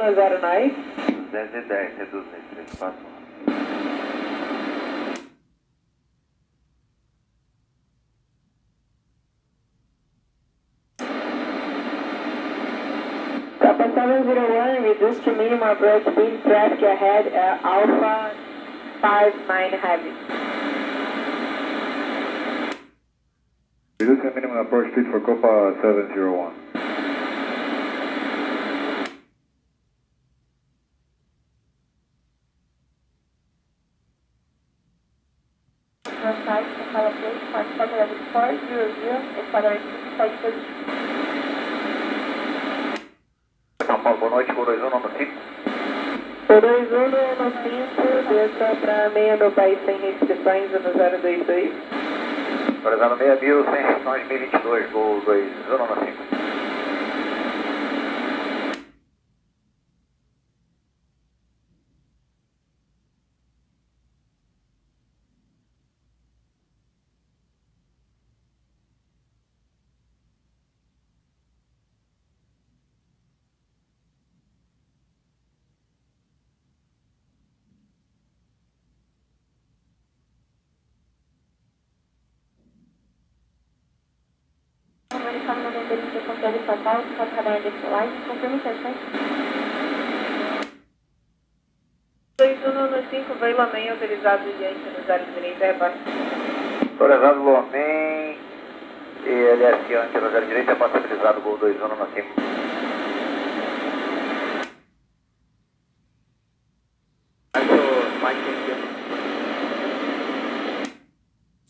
no 09. 10 e 10, reduz nesse 341. Papa 701, reduce to minimum approach speed, traffic ahead, uh, Alpha 59 heavy. Reducing minimum approach speed for Copa 701. Northside, Capela Place, Parque Favorado 400, Equador 5, site positivo. São Paulo, boa noite, 21 no 5. O 21 no 5, desça para meia no país sem restrições no 022. Autorizado 6 mil, sem restrições 1022, voo 21 no 5. informe é o número de controle total de sua cadeia de solagem e confirme que as 2195, veio Lomém, autorizado diante nos áreas é repassa. Autorizado Lomém, DLS ante nos áreas direita, repassa habilitado, gol 2195. Mike, thank you.